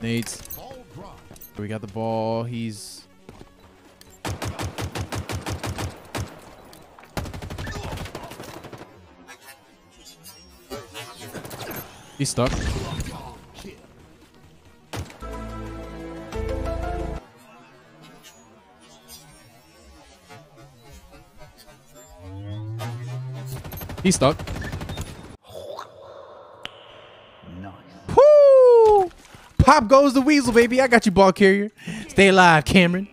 Nades. We got the ball. He's He's stuck. He's stuck. Nice. Pop goes the weasel, baby. I got you, ball carrier. Stay alive, Cameron.